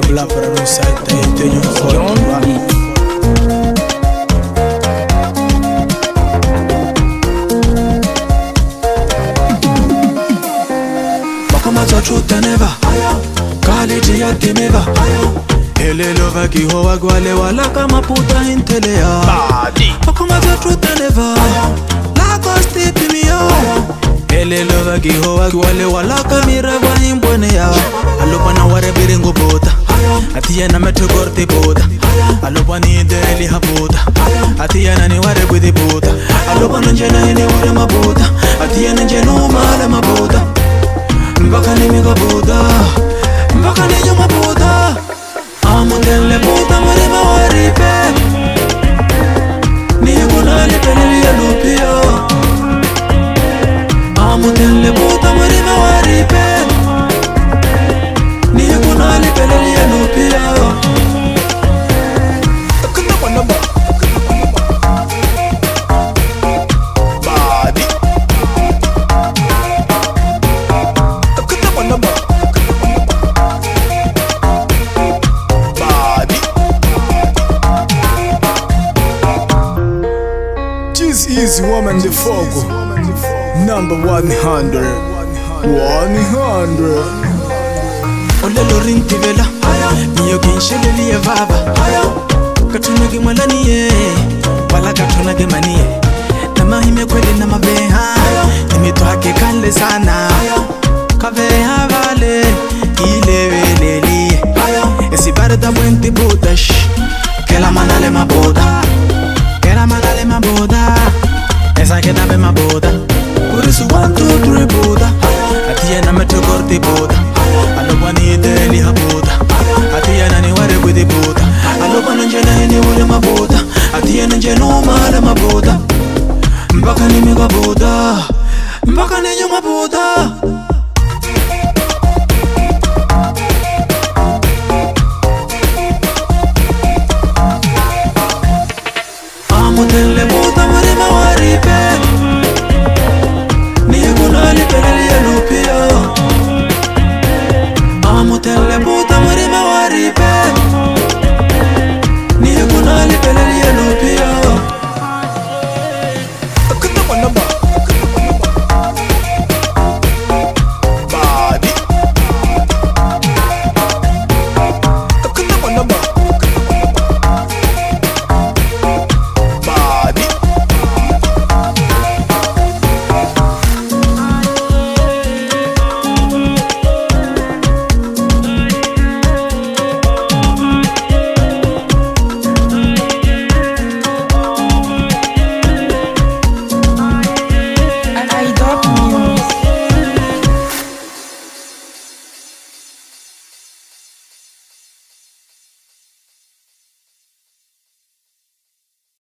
que hablar, pero no sé, te dijiste yo solo. Chuteneva, kaliji ya timeva Elelo vaki ho wagwale wala kama puta intelea Pokuma za chuteneva, lako sti timio Elelo vaki ho wagwale wala kamira wa أتينا متقر تبوتا ألوباني ديلي هبوتا أتينا نوارب دي بوتا ألوبانو جنا هني ورا مبوتا أتينا جنو مالا مبوتا This is woman the fog. Number 100. 100. olelo rintivela niyo kinshelelie vava katunage mwalaniye wala katunage maniye namahime kweli na mabeha nimitwake kale sana kaveha vale ilevelelie esibarda bwenti budash kela mpaka nimiga boda mpaka ninyuma maboda